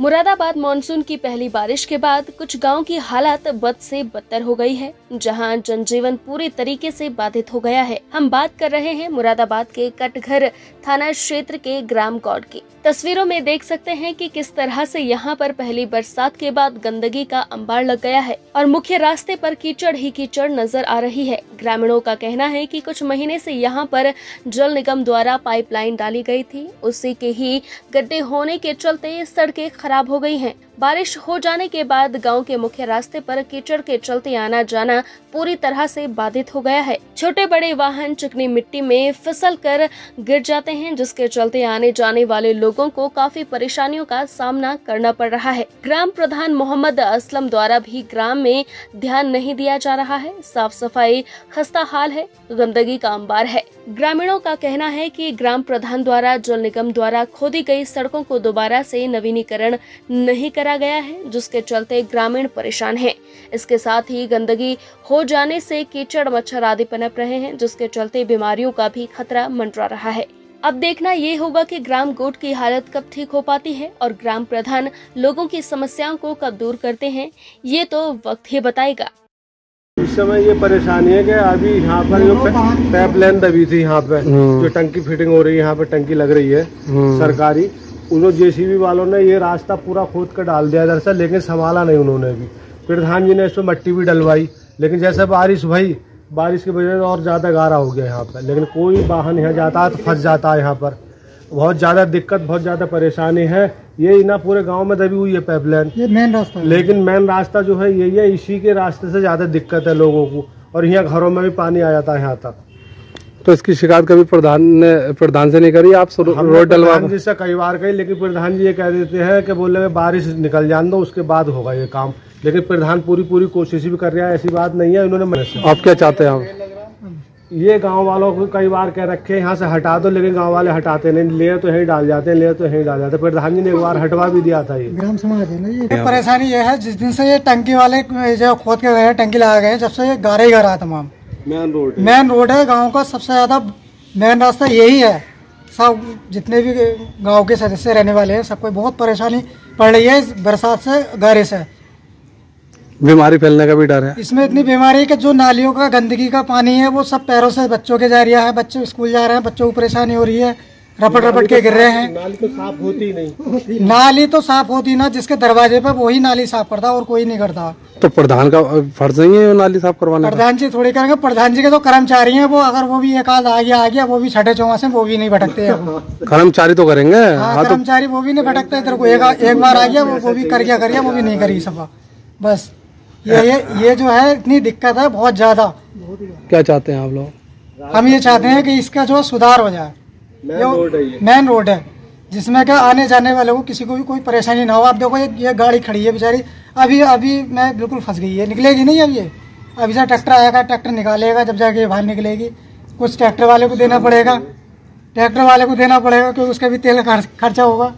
Moradabad monsoon की पहली बारिश के बाद कुछ गाँव की हालत बद से बदतर हो गई है, जहाँ जनजीवन पूरी तरीके से बाधित हो गया है। हम बात कर रहे हैं मुरादाबाद के कटघर थाना क्षेत्र के ग्राम गौड की। तस्वीरों में देख सकते हैं कि किस तरह से यहाँ पर पहली बरसात के बाद गंदगी का अंबार लग गया है और मुख्य रास्ते पर कीचड़ ही कीचड़ नज़र आ रही है। ग्रामीणों का कहना है कि कुछ महीने से यहाँ पर जल निगम द्वारा पाइपलाइन डाली गई थी। उसी के ही गड्ढे होने के चलते सड़कें खराब हो गई हैं। बारिश हो जाने के बाद गाँव के मुख्य रास्ते पर कीचड़ के चलते आना जाना पूरी तरह से बाधित हो गया है। छोटे बड़े वाहन चिकनी मिट्टी में फिसल कर गिर जाते हैं, जिसके चलते आने जाने वाले लोगों को काफ़ी परेशानियों का सामना करना पड़ रहा है। ग्राम प्रधान मोहम्मद असलम द्वारा भी ग्राम में ध्यान नहीं दिया जा रहा है। साफ़ सफ़ाई खस्ता हाल है, गंदगी का अंबार है। ग्रामीणों का कहना है कि ग्राम प्रधान द्वारा, जल निगम द्वारा खोदी गई सड़कों को दोबारा से नवीनीकरण नहीं करा गया है जिसके चलते ग्रामीण परेशान हैं। इसके साथ ही गंदगी हो जाने से कीचड़ मच्छर आदि पनप रहे हैं जिसके चलते बीमारियों का भी खतरा मंडरा रहा है। अब देखना ये होगा कि ग्राम गोट की हालत कब ठीक हो पाती है और ग्राम प्रधान लोगों की समस्याओं को कब दूर करते हैं ये तो वक्त ही बताएगा। इस समय ये परेशानी है कि अभी यहाँ पर जो पैप लाइन दबी थी यहाँ पे जो टंकी फिटिंग हो रही है यहाँ पे टंकी लग रही है सरकारी। उन्होंने जेसीबी वालों ने ये रास्ता पूरा खोद कर डाल दिया दरअसल लेकिन संभाला नहीं उन्होंने भी। प्रधान जी ने इसमें मट्टी भी डलवाई लेकिन जैसे बारिश भाई बारिश की वजह से और ज़्यादा गारा हो गया यहाँ पर। लेकिन कोई वाहन यहाँ जाता है तो फंस जाता है यहाँ पर। बहुत ज़्यादा दिक्कत बहुत ज़्यादा परेशानी है। ये ना पूरे गाँव में दबी हुई है पाइपलाइन ये मेन रास्ता है। लेकिन मेन रास्ता जो है यही है इसी के रास्ते से ज़्यादा दिक्कत है लोगों को। और यहाँ घरों में भी पानी आ जाता है यहाँ तक। तो इसकी शिकायत कभी प्रधान ने प्रधान से नहीं करी? आप रोड डलवा प्रधान जी से कई बार कही लेकिन प्रधान जी ये कह देते हैं कि बोले बारिश निकल जान दो उसके बाद होगा ये काम। लेकिन प्रधान पूरी पूरी कोशिश भी कर रहा है ऐसी बात नहीं है इन्होंने आप क्या चाहते हैं? आप ये गाँव वालों को कई बार कह रखे यहाँ से हटा दो लेकिन गाँव वाले हटाते नहीं ले तो यहीं डाल जाते हैं ले तो यहीं डाल जाते हैं। प्रधान जी ने एक बार हटवा भी दिया था ये। ग्राम समाज है ना ये। परेशानी ये है जिस दिन से ये टंकी वाले जो खोद के गए टंकी लगा गए जब से ये गारे ही गारा तमाम। मेन रोड मेन रोड है गाँव का सबसे ज़्यादा मेन रास्ता यही है। सब जितने भी गाँव के सदस्य रहने वाले हैं सबको बहुत परेशानी पड़ रही है इस बरसात से गारे से। बीमारी फैलने का भी डर है। इसमें इतनी बीमारी है कि जो नालियों का गंदगी का पानी है वो सब पैरों से बच्चों के जा रहा है बच्चे स्कूल जा रहे हैं बच्चों को परेशानी हो रही है। रपट रपट के गिर रहे हैं। नाली तो साफ़ होती नहीं। नाली तो साफ़ होती ना जिसके दरवाजे पे वही नाली साफ़ करता और कोई नहीं करता। तो प्रधान का फ़र्ज़ नहीं है नाली साफ़ करवाने का? प्रधान जी थोड़ी करेंगे प्रधान जी के तो कर्मचारी हैं वो अगर वो भी एक आध आ गया आ गया वो भी छठे चौवा से वो भी नहीं भटकते हैं। कर्मचारी तो करेंगे? हाँ हाँ तो कर्मचारी वो भी नहीं भटकते इधर को एक, एक बार आ गया वो वो भी कर गया कर गया वो भी नहीं करी सफ़ा बस ये ये ये जो है इतनी दिक्कत है बहुत ज़्यादा। क्या चाहते हैं आप लोग? हम ये चाहते हैं कि इसका जो है सुधार हो जाए। मेन रोड है ये। मेन रोड है जिसमें क्या आने जाने वाले को किसी को भी कोई परेशानी ना हो। आप देखो ये, ये गाड़ी खड़ी है बेचारी। अभी अभी मैं बिल्कुल फंस गई है। निकलेगी नहीं अब ये? अभी से ट्रैक्टर आएगा ट्रैक्टर निकालेगा जब जाके बाहर निकलेगी। कुछ ट्रैक्टर वाले को देना पड़ेगा। ट्रैक्टर वाले को देना पड़ेगा क्योंकि उसका भी तेल खर्चा होगा।